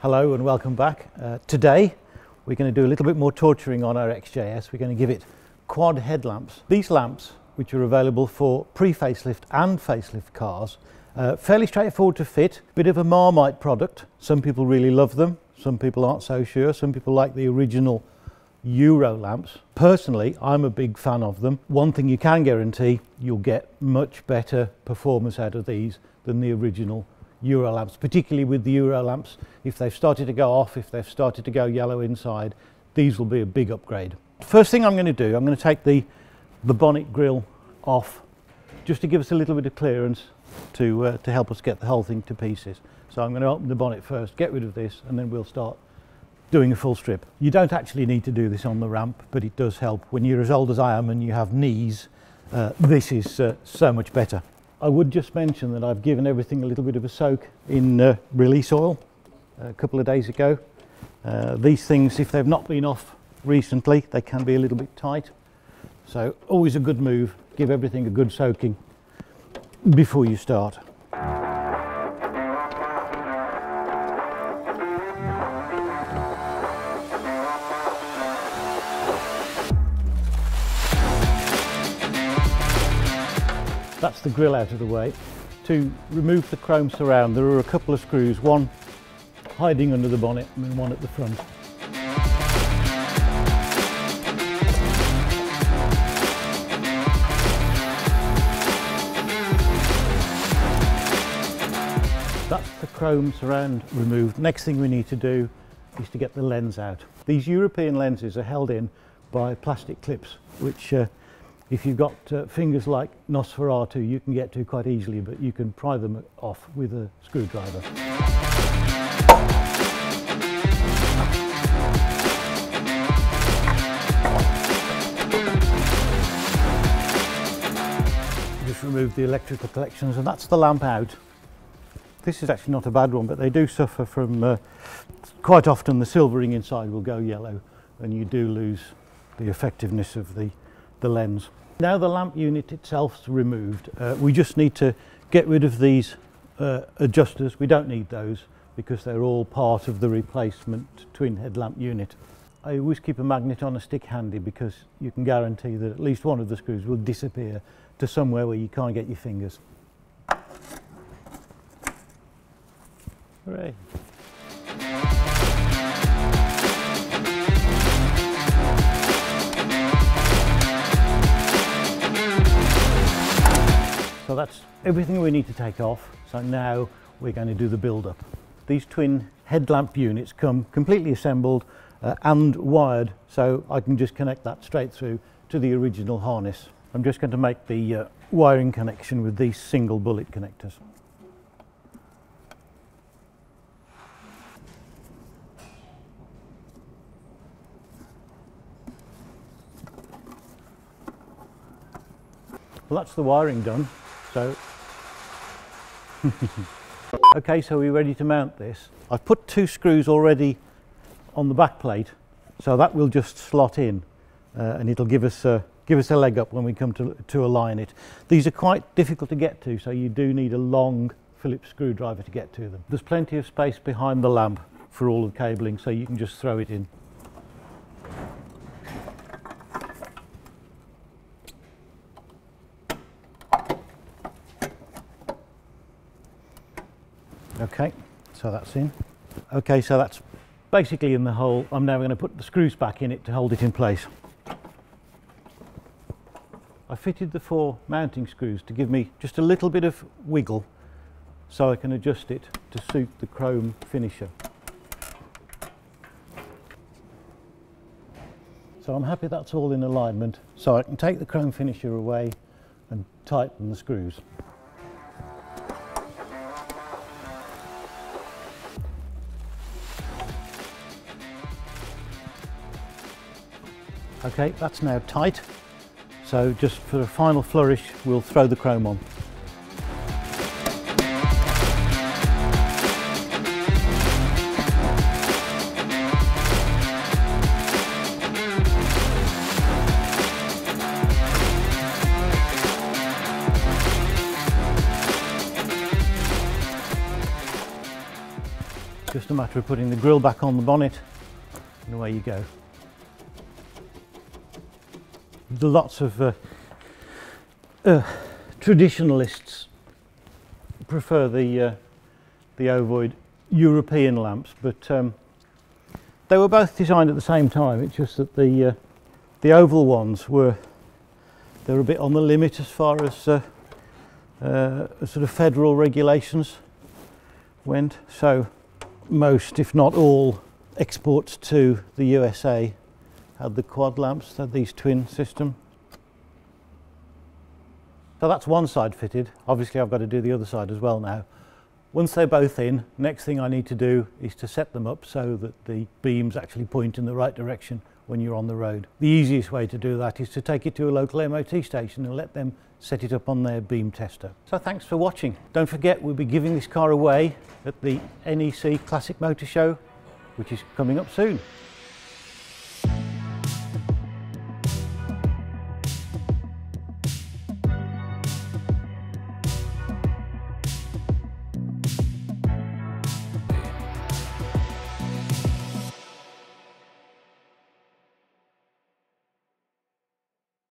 Hello and welcome back. Uh, today we're going to do a little bit more torturing on our XJS. We're going to give it quad headlamps. These lamps, which are available for pre-facelift and facelift cars, uh, fairly straightforward to fit, bit of a Marmite product. Some people really love them, some people aren't so sure, some people like the original Euro lamps. Personally, I'm a big fan of them. One thing you can guarantee, you'll get much better performance out of these than the original Euro lamps, particularly with the Euro lamps. If they've started to go off, if they've started to go yellow inside, these will be a big upgrade. First thing I'm going to do, I'm going to take the, the bonnet grill off just to give us a little bit of clearance to, uh, to help us get the whole thing to pieces. So I'm going to open the bonnet first, get rid of this, and then we'll start doing a full strip. You don't actually need to do this on the ramp, but it does help. When you're as old as I am and you have knees, uh, this is uh, so much better. I would just mention that I've given everything a little bit of a soak in uh, release oil a couple of days ago. Uh, these things, if they've not been off recently, they can be a little bit tight. So always a good move, give everything a good soaking before you start. That's the grill out of the way. To remove the chrome surround, there are a couple of screws, one hiding under the bonnet and one at the front. Chrome surround removed. Next thing we need to do is to get the lens out. These European lenses are held in by plastic clips, which uh, if you've got uh, fingers like Nosferatu, you can get to quite easily, but you can pry them off with a screwdriver. Just remove the electrical connections, and that's the lamp out. This is actually not a bad one, but they do suffer from uh, quite often the silvering inside will go yellow, and you do lose the effectiveness of the, the lens. Now the lamp unit itself's removed, uh, we just need to get rid of these uh, adjusters. We don't need those because they're all part of the replacement twin headlamp unit. I always keep a magnet on a stick handy because you can guarantee that at least one of the screws will disappear to somewhere where you can't get your fingers. Hooray. So that's everything we need to take off. So now we're going to do the build-up. These twin headlamp units come completely assembled uh, and wired, so I can just connect that straight through to the original harness. I'm just going to make the uh, wiring connection with these single bullet connectors. Well, that's the wiring done. So, okay, so we're ready to mount this. I've put two screws already on the back plate, so that will just slot in, uh, and it'll give us a, give us a leg up when we come to, to align it. These are quite difficult to get to, so you do need a long Phillips screwdriver to get to them. There's plenty of space behind the lamp for all the cabling, so you can just throw it in. Okay, so that's in. Okay, so that's basically in the hole. I'm now going to put the screws back in it to hold it in place. I fitted the four mounting screws to give me just a little bit of wiggle so I can adjust it to suit the chrome finisher. So I'm happy that's all in alignment so I can take the chrome finisher away and tighten the screws. Okay, that's now tight. So just for a final flourish, we'll throw the chrome on. Just a matter of putting the grill back on the bonnet and away you go. Lots of uh, uh, traditionalists prefer the uh, the ovoid European lamps, but um, they were both designed at the same time. It's just that the uh, the oval ones were they were a bit on the limit as far as uh, uh, sort of federal regulations went. So most, if not all, exports to the USA had the quad lamps, had these twin system. So that's one side fitted. Obviously I've got to do the other side as well now. Once they're both in, next thing I need to do is to set them up so that the beams actually point in the right direction when you're on the road. The easiest way to do that is to take it to a local MOT station and let them set it up on their beam tester. So thanks for watching. Don't forget we'll be giving this car away at the NEC Classic Motor Show, which is coming up soon.